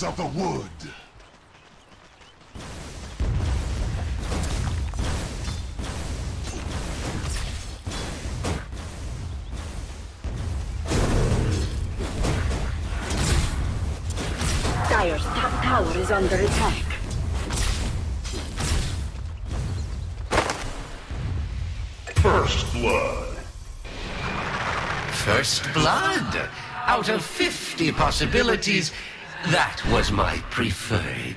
Warriors of the Wood. Dire's top tower is under attack. First Blood. First blood. Out of 50 possibilities, that was my preferred.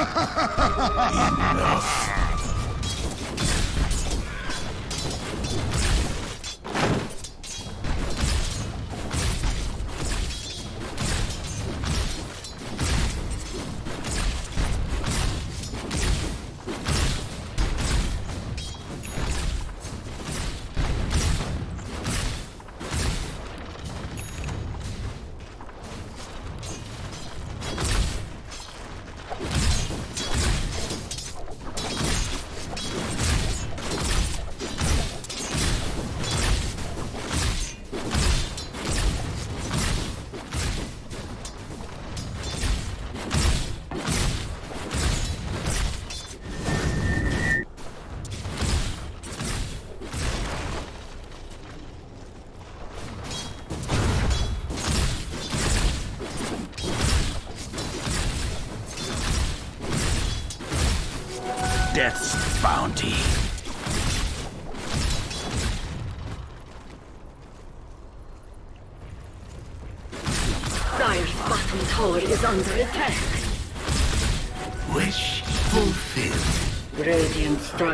Enough.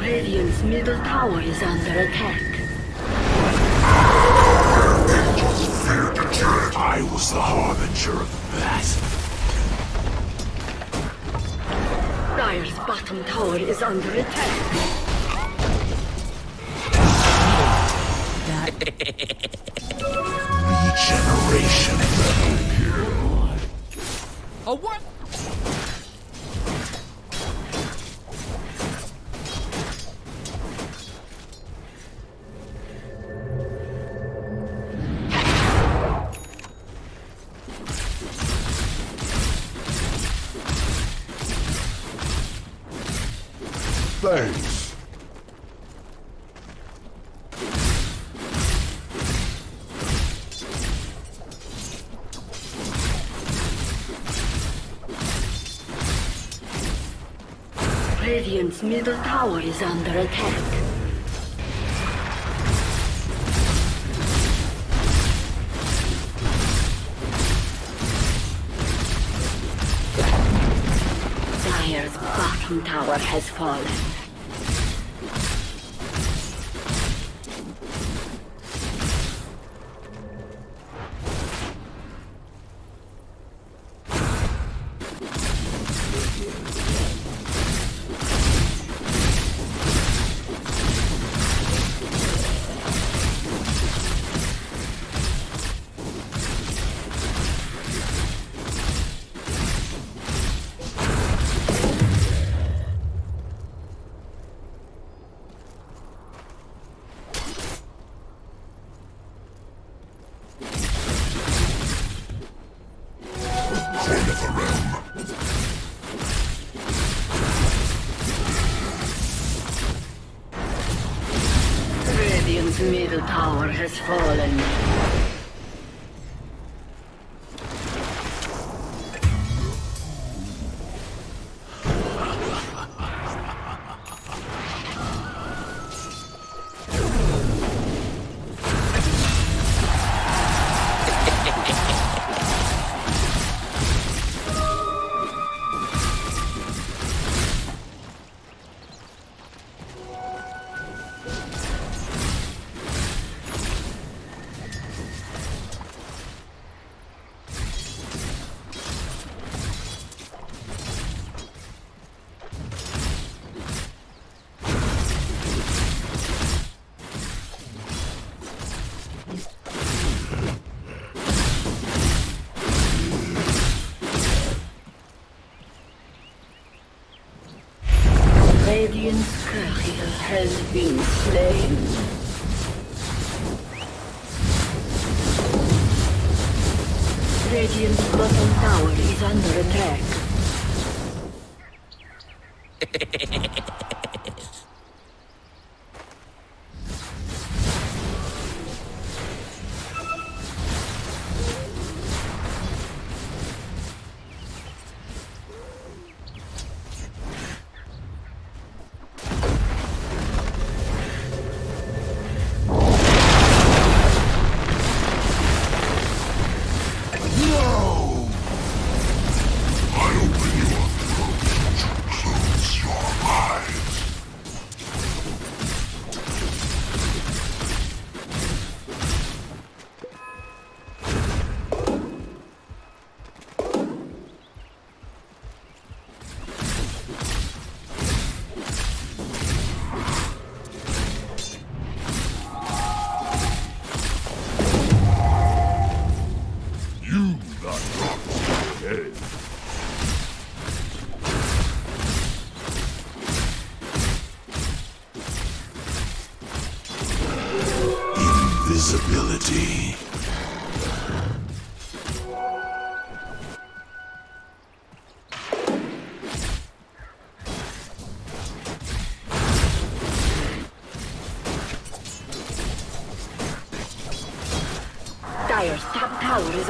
Radiant's middle tower is under attack. Fear to dread. I was the harbinger of that. Dire's bottom tower is under attack. Regeneration level kill. A what? Radiant's middle tower is under attack. Dire's bottom tower has fallen.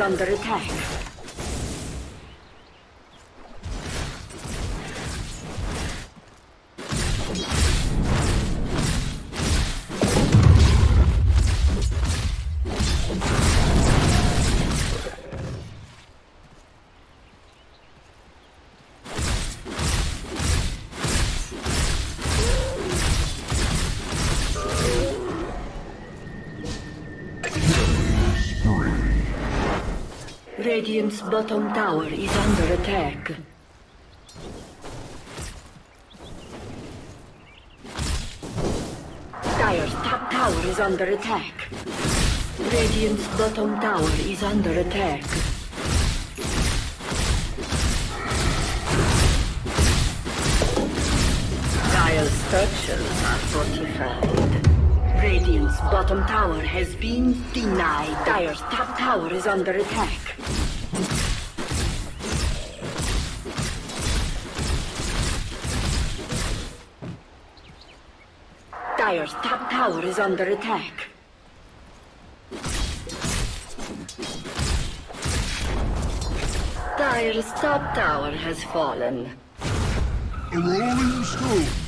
Under attack. Bottom tower is under attack. Dire's top tower is under attack. Radiant's bottom tower is under attack. Dire's structures are fortified. Radiant's bottom tower has been denied. Dire's top tower is under attack. Dire's top tower is under attack. Dire's top tower has fallen. A rolling stone.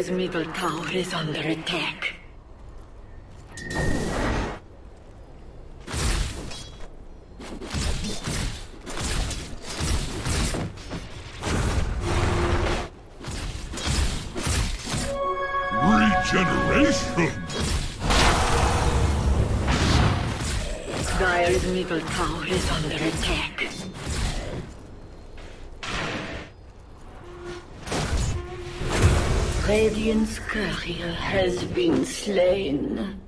Dire's middle tower is under attack. Regeneration! Dire's middle tower is under attack. Radiant's courier has been slain.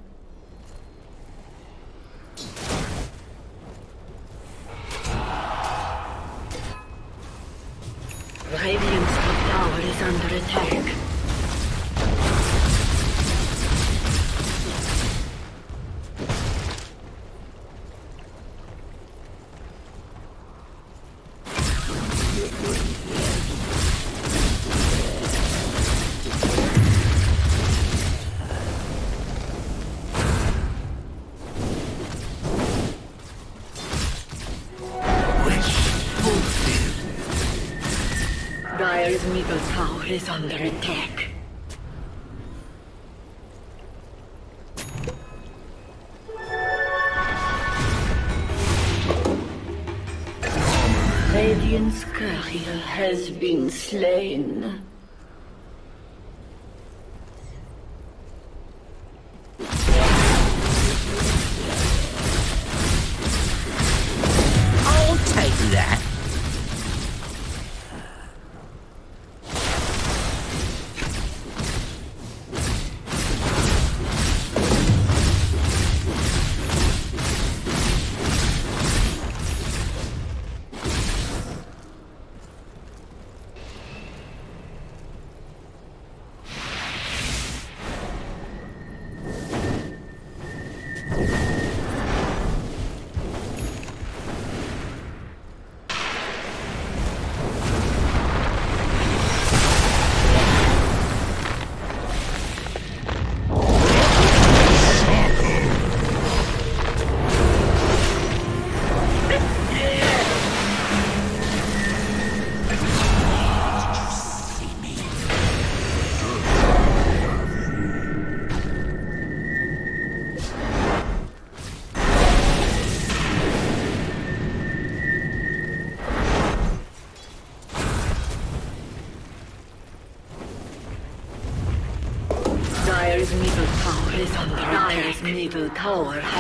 power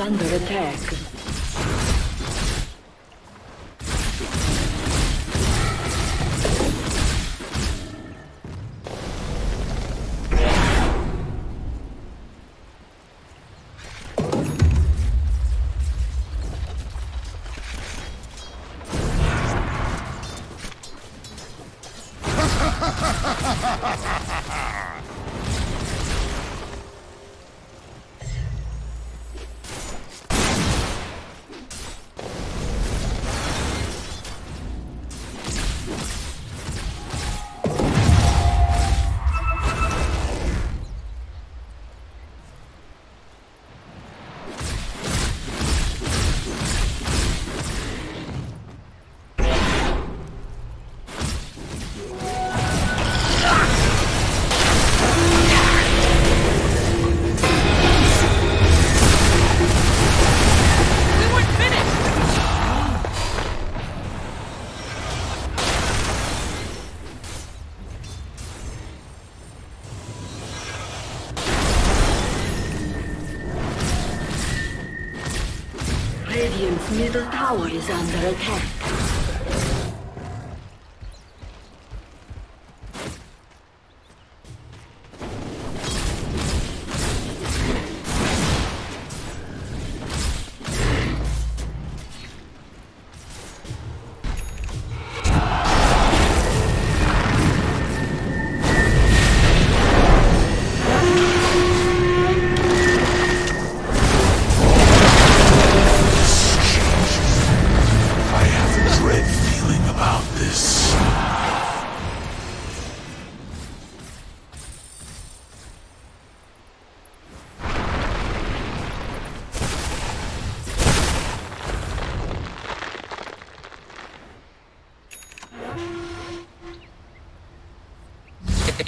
tower is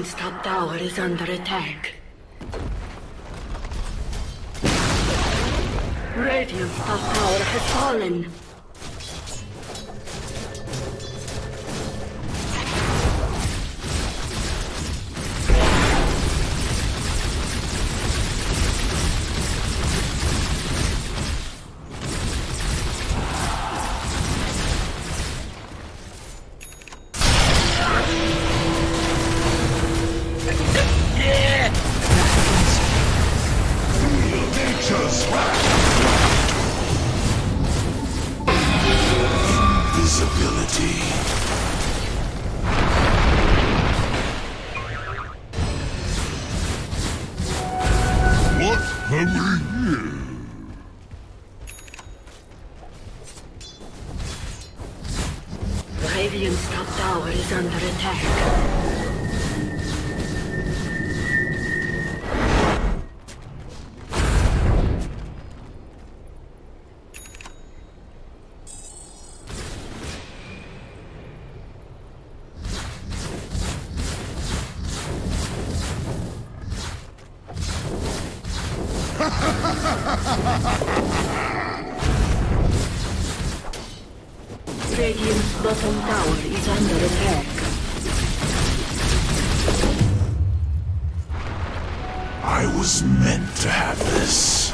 Radiant's top tower is under attack. Radiant's top tower has fallen. was meant to have this.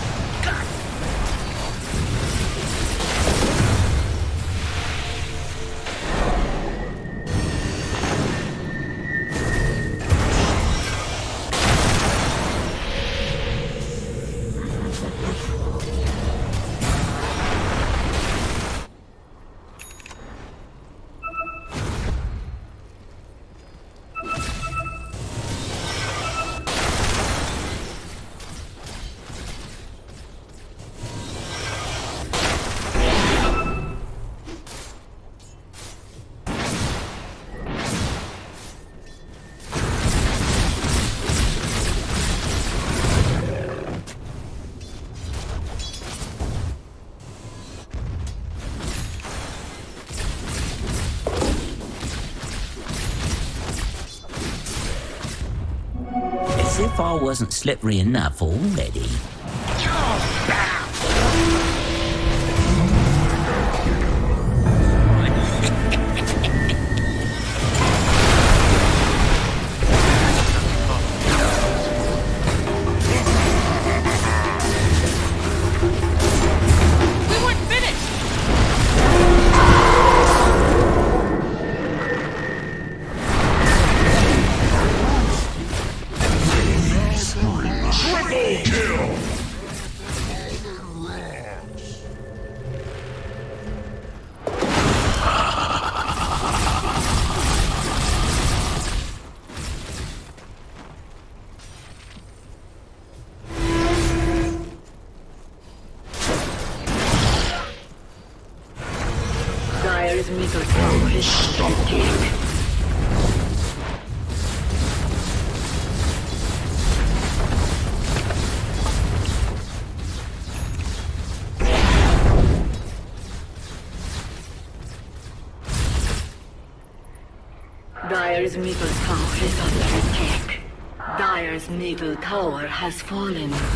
wasn't slippery enough already. has fallen.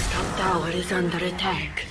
Darkness Top Tower is under attack.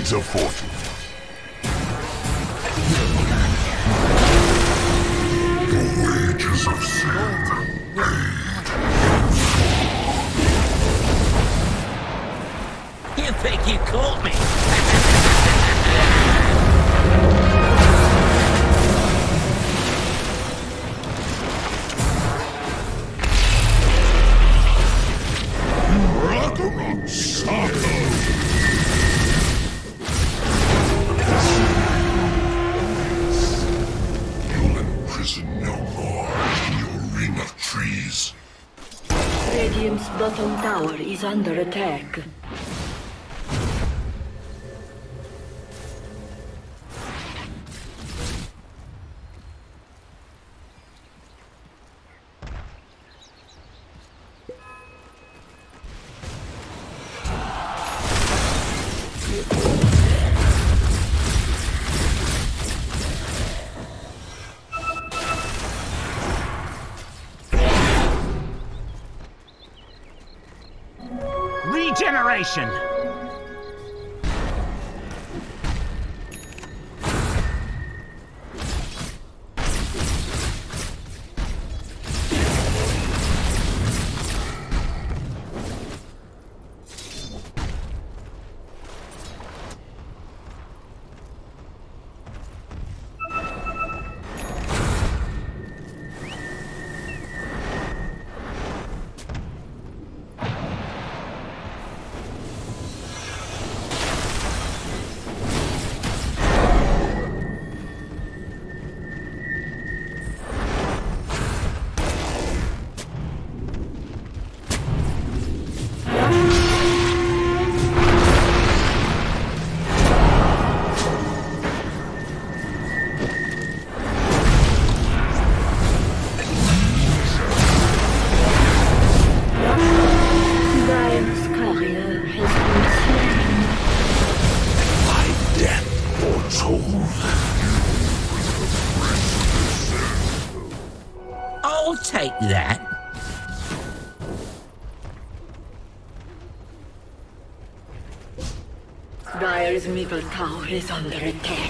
seeds of fortune. station. town is under attack.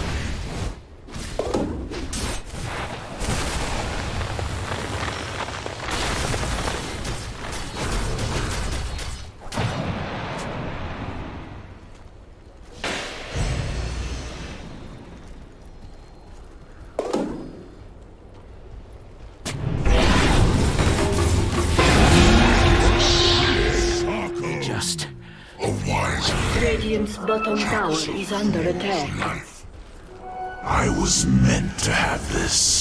bottom tower is under attack. I was meant to have this.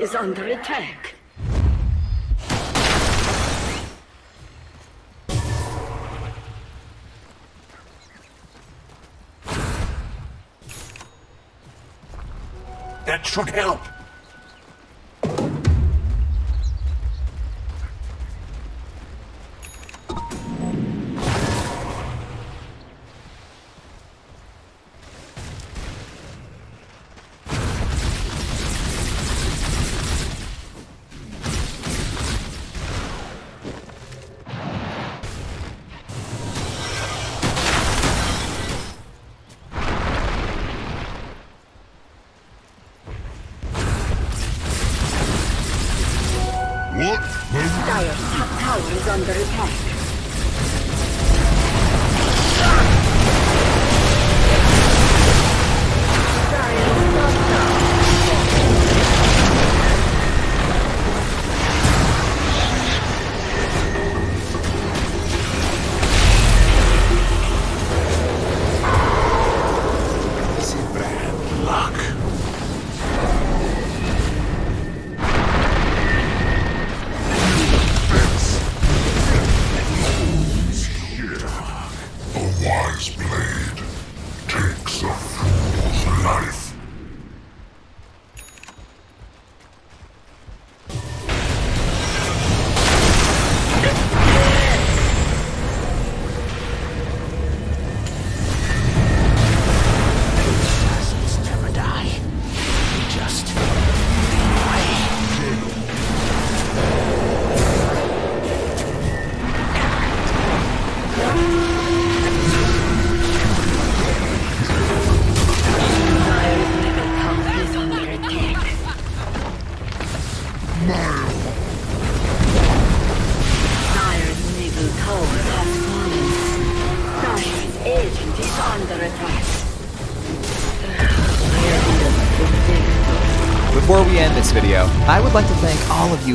is under attack. That should help.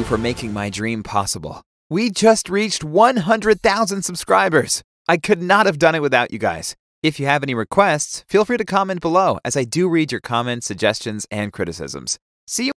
For making my dream possible. We just reached 100,000 subscribers. I could not have done it without you guys. If you have any requests, feel free to comment below as I do read your comments, suggestions, and criticisms. See you